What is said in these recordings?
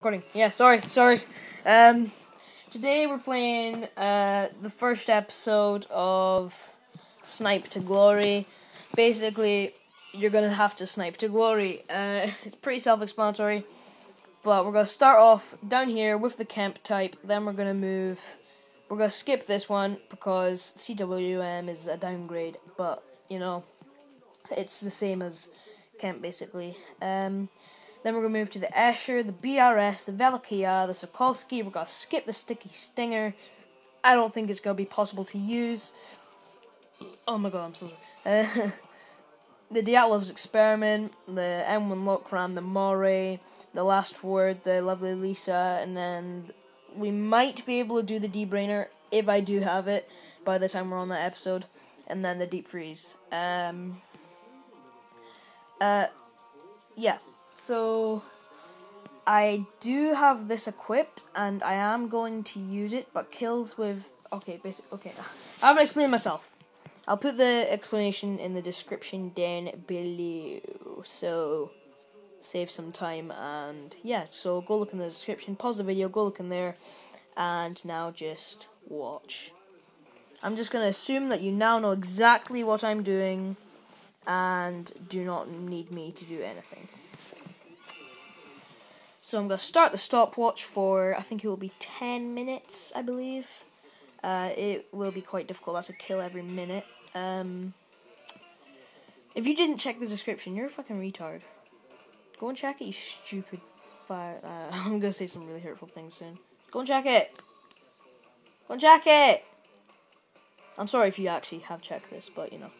Recording. Yeah, sorry, sorry. Um, today we're playing uh, the first episode of Snipe to Glory. Basically, you're gonna have to snipe to glory. Uh, it's pretty self-explanatory, but we're gonna start off down here with the Kemp Type. Then we're gonna move. We're gonna skip this one because CWM is a downgrade, but you know, it's the same as Kemp basically. Um, then we're going to move to the Escher, the BRS, the Velikia, the Sokolsky. We're going to skip the Sticky Stinger. I don't think it's going to be possible to use. Oh my god, I'm so sorry. Uh, the Dyatlov's Experiment, the M1 Lokram, the Moray, the Last Word, the Lovely Lisa, and then we might be able to do the Debrainer if I do have it by the time we're on that episode, and then the Deep Freeze. Um, uh, yeah. So I do have this equipped and I am going to use it, but kills with okay, basic okay. I haven't explained myself. I'll put the explanation in the description down below. So save some time and yeah, so go look in the description, pause the video, go look in there, and now just watch. I'm just gonna assume that you now know exactly what I'm doing and do not need me to do anything. So I'm going to start the stopwatch for, I think it will be 10 minutes, I believe. Uh, it will be quite difficult. That's a kill every minute. Um, if you didn't check the description, you're a fucking retard. Go and check it, you stupid fire. Uh, I'm going to say some really hurtful things soon. Go and check it. Go and check it. I'm sorry if you actually have checked this, but you know.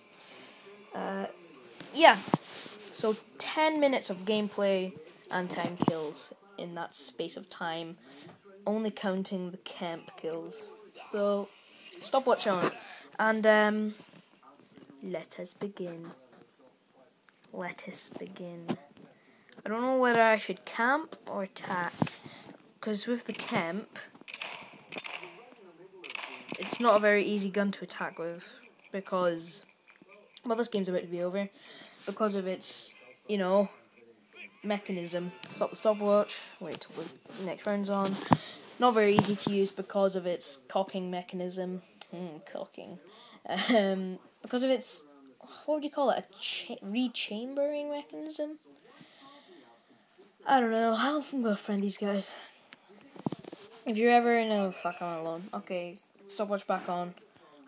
Uh, yeah. So 10 minutes of gameplay and 10 kills in that space of time, only counting the Kemp kills. So, stopwatch on, and um, let us begin. Let us begin. I don't know whether I should camp or attack, because with the Kemp, it's not a very easy gun to attack with, because, well, this game's about to be over, because of its, you know, mechanism. Stop the stopwatch, wait till the next round's on. Not very easy to use because of its cocking mechanism. Mm, cocking. Um, because of its, what would you call it? A cha- rechambering mechanism? I don't know. How I'm gonna friend these guys. If you're ever in a fuck, I'm alone. Okay, stopwatch back on.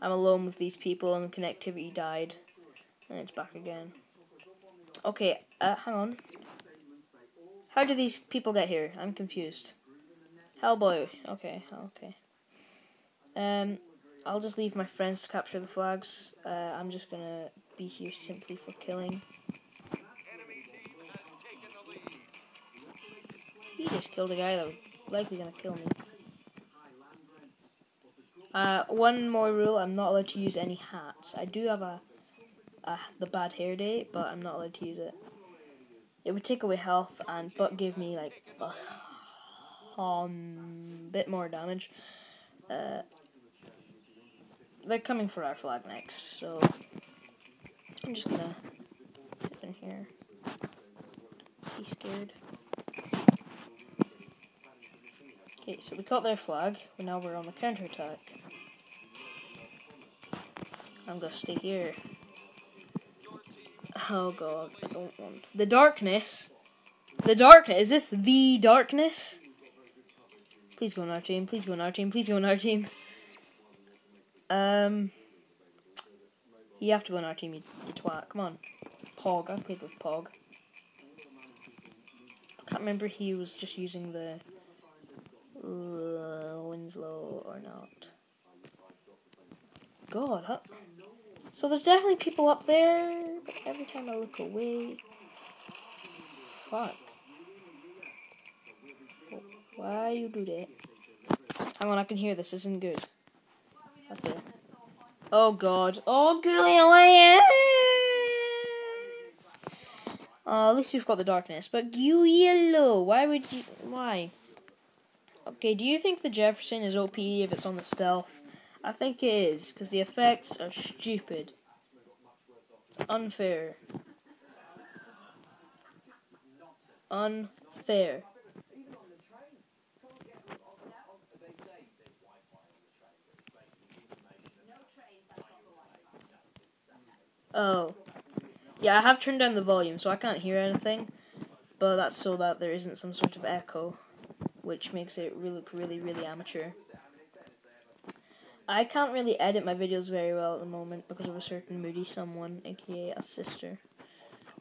I'm alone with these people and connectivity died. And it's back again. Okay, uh, hang on. How do these people get here? I'm confused. Hellboy. Okay, okay. Um, I'll just leave my friends to capture the flags. Uh, I'm just gonna be here simply for killing. He just killed a guy that was likely gonna kill me. Uh, one more rule: I'm not allowed to use any hats. I do have a, a the bad hair day, but I'm not allowed to use it. It would take away health and but give me like a um, bit more damage. Uh, they're coming for our flag next, so I'm just gonna sit in here. Be scared. Okay, so we caught their flag, now we're on the counter attack. I'm gonna stay here. Oh god, I don't want the darkness. The darkness. Is this the darkness? Please go on our team. Please go on our team. Please go on our team. Um, you have to go on our team, you, you twat. Come on, Pog. I played with Pog. I can't remember he was just using the uh, Winslow or not. God, huh? So there's definitely people up there, every time I look away, fuck. Why you do that? Oh, Hang on, I can hear this. Isn't good. Okay. Oh god. Oh, Gullion! Oh, at least we've got the darkness. But you yellow. Why would you? Why? Okay. Do you think the Jefferson is OP if it's on the stealth? I think it is, because the effects are stupid. Unfair. Unfair. Oh. Yeah, I have turned down the volume, so I can't hear anything. But that's so that there isn't some sort of echo, which makes it look really, really amateur. I can't really edit my videos very well at the moment because of a certain moody someone, aka a sister.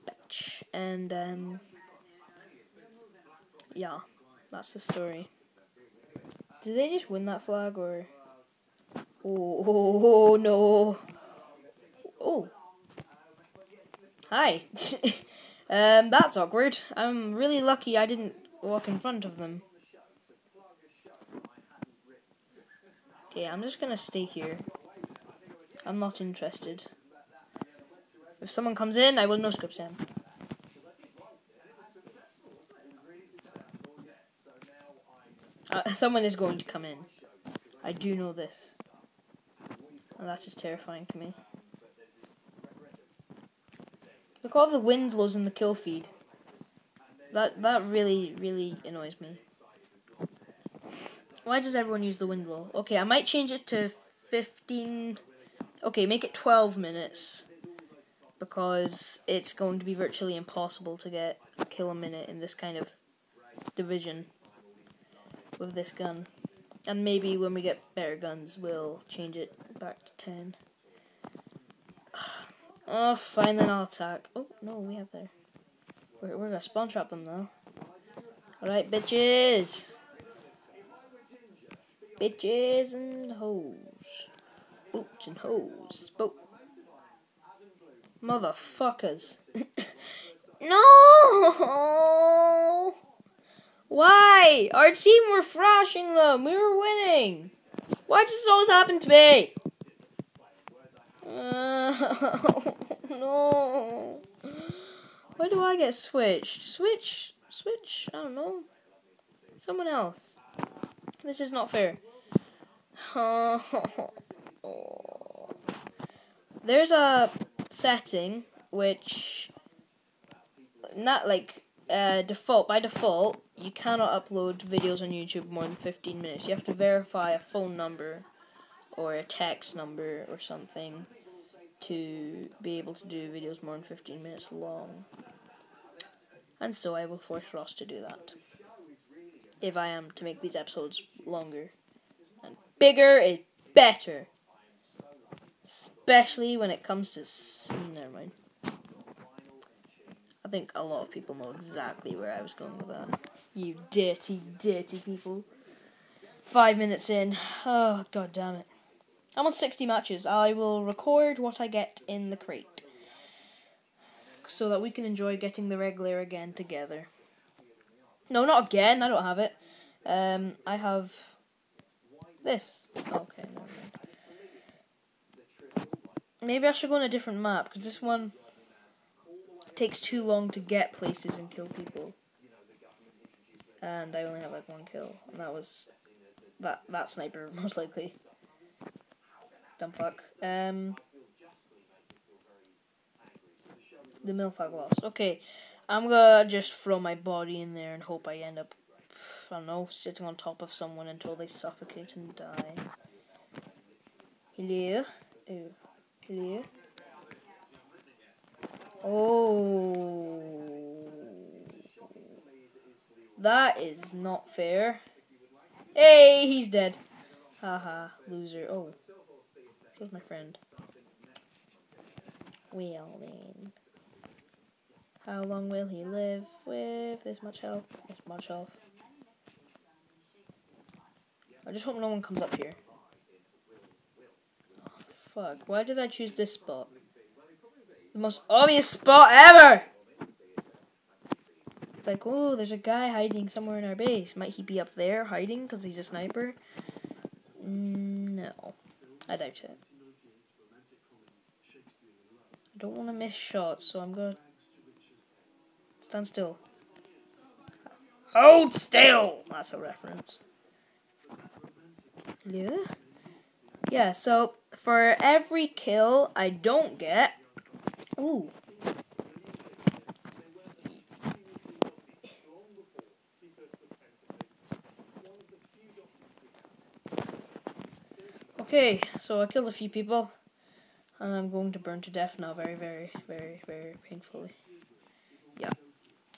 Bitch. And, um, yeah, that's the story. Did they just win that flag, or... Oh, oh, oh no. Oh. Hi. um, that's awkward. I'm really lucky I didn't walk in front of them. Okay, I'm just gonna stay here. I'm not interested. If someone comes in, I will no scope them. Uh, someone is going to come in. I do know this. And that is terrifying to me. Look all the Winslows in the kill feed. That that really, really annoys me. Why does everyone use the Winslow? Okay, I might change it to 15... Okay, make it 12 minutes. Because it's going to be virtually impossible to get a kill a minute in this kind of division with this gun. And maybe when we get better guns, we'll change it back to 10. Oh, fine, then I'll attack. Oh, no, we have there. We're, we're gonna spawn trap them, though. Alright, bitches! Bitches and hoes. Boots and hoes. Boat. Motherfuckers. no! Why? Our team were thrashing them. We were winning. Why does this always happen to me? Uh, no. Why do I get switched? Switch? Switch? I don't know. Someone else. This is not fair. There's a setting which not like uh, default by default you cannot upload videos on YouTube more than 15 minutes. You have to verify a phone number or a text number or something to be able to do videos more than 15 minutes long. And so I will force Ross to do that. If I am to make these episodes longer. Bigger is better. Especially when it comes to. Never mind. I think a lot of people know exactly where I was going with that. You dirty, dirty people. Five minutes in. Oh, god damn it. I'm on 60 matches. I will record what I get in the crate. So that we can enjoy getting the regular again together. No, not again. I don't have it. Um, I have this. Okay, never mind. Maybe I should go on a different map because this one takes too long to get places and kill people. And I only have like one kill, and that was that that sniper most likely. Dumb fuck. Um, the Milfag lost. Okay, I'm gonna just throw my body in there and hope I end up, I don't know, sitting on top of someone until they suffocate and die. Hello? Oh. Hello? Oh. That is not fair. Hey, he's dead. Haha, loser. Oh. Where's my friend? Well then. How long will he live with this much health? This much health. I just hope no one comes up here. Oh, fuck. Why did I choose this spot? The most obvious spot ever! It's like, oh, there's a guy hiding somewhere in our base. Might he be up there hiding because he's a sniper? Mm, no. I doubt it. I don't want to miss shots, so I'm gonna stand still. Hold still. That's a reference. Yeah. Yeah. So for every kill I don't get, ooh. Okay, so I killed a few people. And I'm going to burn to death now, very, very, very, very painfully. Yeah.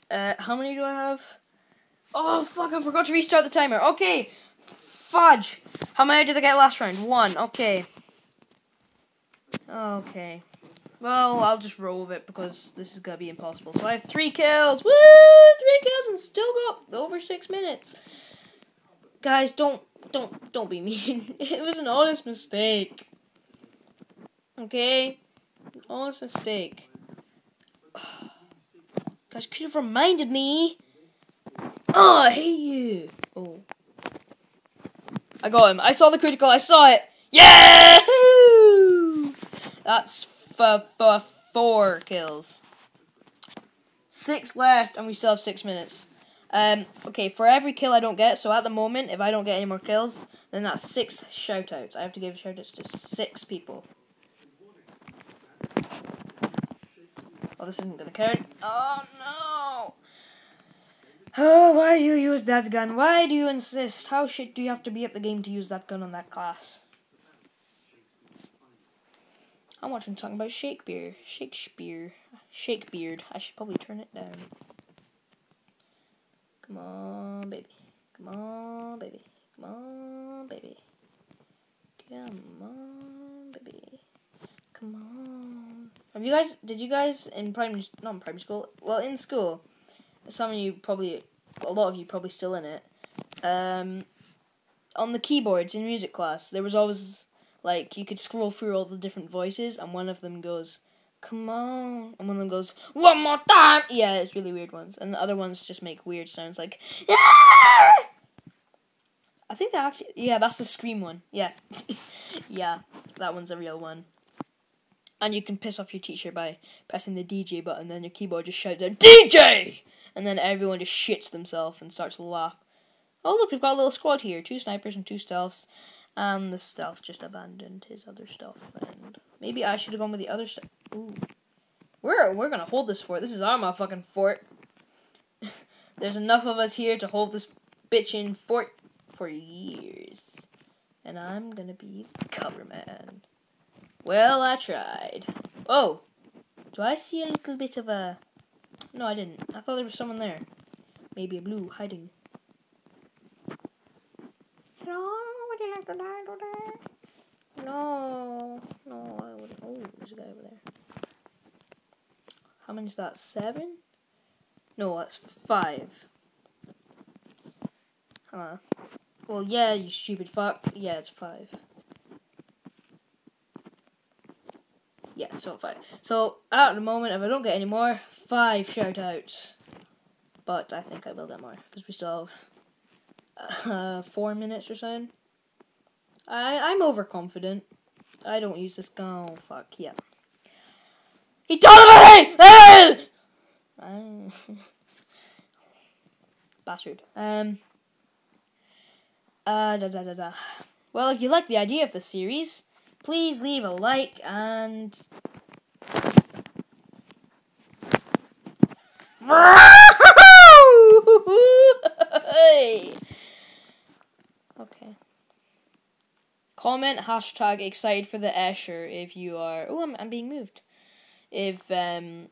Uh, how many do I have? Oh, fuck, I forgot to restart the timer. Okay. Fudge. How many did I get last round? One. Okay. Okay. Well, I'll just roll with it because this is gonna be impossible. So I have three kills. Woo! Three kills and still got over six minutes. Guys, don't, don't, don't be mean. it was an honest mistake. Okay? Honest mistake. Guys, could have reminded me. Oh, I hate you. Oh. I got him. I saw the critical. I saw it. Yeah! That's for, four kills. Six left, and we still have six minutes. Um, okay, for every kill I don't get, so at the moment, if I don't get any more kills, then that's six shoutouts. I have to give shoutouts to six people. Oh, this isn't gonna count. Oh no! Why do you use that gun? Why do you insist? How shit do you have to be at the game to use that gun on that class? I'm watching talking about Shakespeare. Shakespeare. Shakebeard. I should probably turn it down. Come on, baby. Come on, baby. Come on, baby. Come on, baby. Come on. Have you guys, did you guys in primary, not in primary school, well, in school, some of you probably, a lot of you probably still in it, um, on the keyboards in music class, there was always like you could scroll through all the different voices, and one of them goes, "Come on," and one of them goes, "One more time." Yeah, it's really weird ones, and the other ones just make weird sounds like. Yeah! I think that actually, yeah, that's the scream one. Yeah, yeah, that one's a real one. And you can piss off your teacher by pressing the DJ button, then your keyboard just shouts out DJ, and then everyone just shits themselves and starts to laugh. Oh look, we've got a little squad here: two snipers and two stealths. And the stealth just abandoned his other stealth friend. Maybe I should have gone with the other stuff. Ooh. We're, we're gonna hold this fort. This is our motherfucking fort. There's enough of us here to hold this bitchin' fort for years. And I'm gonna be cover man. Well, I tried. Oh! Do I see a little bit of a... No, I didn't. I thought there was someone there. Maybe a blue hiding. Hello? would you like to die today? No, no, I wouldn't. Oh, there's a guy over there. How many is that? Seven? No, that's five. Huh. Well, yeah, you stupid fuck. Yeah, it's five. Yeah, so five. So, at the moment, if I don't get any more, five shoutouts. But I think I will get more, because we still have uh, four minutes or so. I I'm overconfident. I don't use this gun. Oh fuck yeah. He told me. Bastard. Um. Uh da da da da. Well, if you like the idea of the series, please leave a like and. Okay. Comment hashtag excited for the Escher if you are. Oh, I'm, I'm being moved. If um,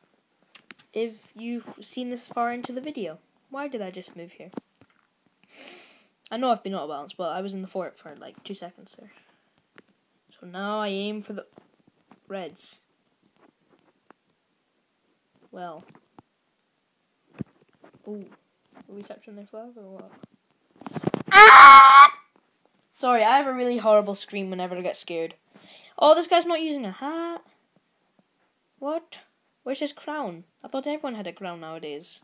if you've seen this far into the video, why did I just move here? I know I've been out of balance, but I was in the fort for like two seconds there. So now I aim for the reds. Well. Ooh. Are we capturing their flag or what? Sorry, I have a really horrible scream whenever I get scared. Oh, this guy's not using a hat. What? Where's his crown? I thought everyone had a crown nowadays.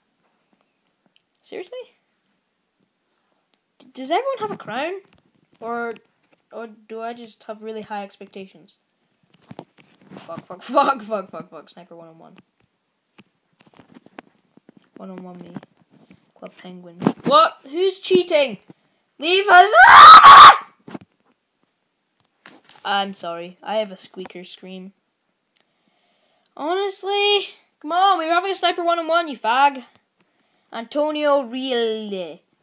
Seriously? D does everyone have a crown? Or or do I just have really high expectations? Fuck, fuck, fuck, fuck, fuck, fuck. Sniper one on one. One on one me. Club Penguin. What? Who's cheating? Leave us! I'm sorry. I have a squeaker scream. Honestly, come on, we are having a sniper one on one, you fag. Antonio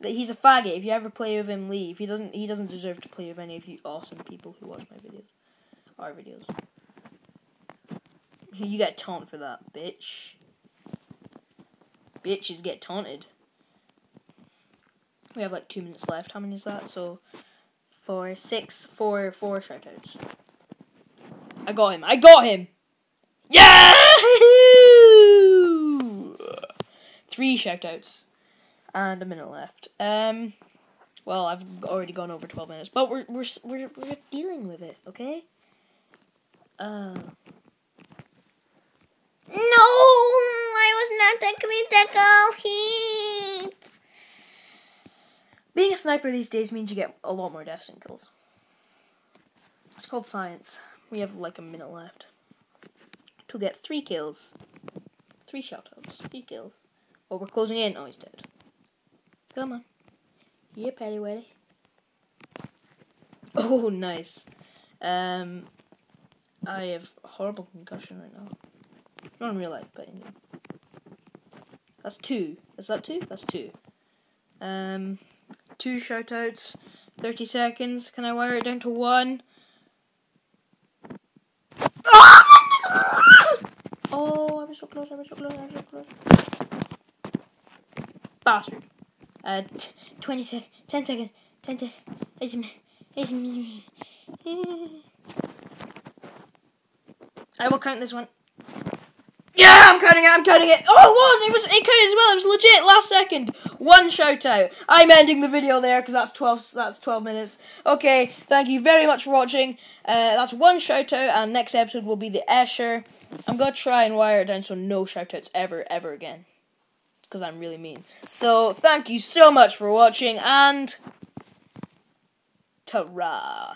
really. He's a faggot. If you ever play with him, leave. He doesn't. He doesn't deserve to play with any of you awesome people who watch my videos, our videos. You get taunt for that, bitch. Bitches get taunted. We have like two minutes left. How many is that? So, four, six, four, four shoutouts. I got him. I got him. Yeah! Three shoutouts. And a minute left. Um, well, I've already gone over 12 minutes, but we're, we're, we're, we're dealing with it, okay? Uh. No, I was not a critical hit. Being a sniper these days means you get a lot more deaths and kills. It's called science. We have like a minute left to get three kills. Three shoutouts. Three kills. Oh, we're closing in. Oh, he's dead. Come on. Yeah, Patty Weddy. Oh, nice. Um, I have horrible concussion right now. Not in real life, but in That's two. Is that two? That's two. Um, two shoutouts. 30 seconds. Can I wire it down to one? Oh, I was so close, I was so close, I was so close. Bastard. Uh, t- 20 seconds, 10 seconds, 10 seconds. I will count this one. Yeah, I'm counting it, I'm counting it. Oh, it was, it was, it counted as well. It was legit last second. One shout out. I'm ending the video there because that's 12, that's 12 minutes. Okay, thank you very much for watching. Uh, that's one shout out and next episode will be the Escher. I'm to try and wire it down so no shout outs ever, ever again. Because I'm really mean. So, thank you so much for watching and... Ta-ra!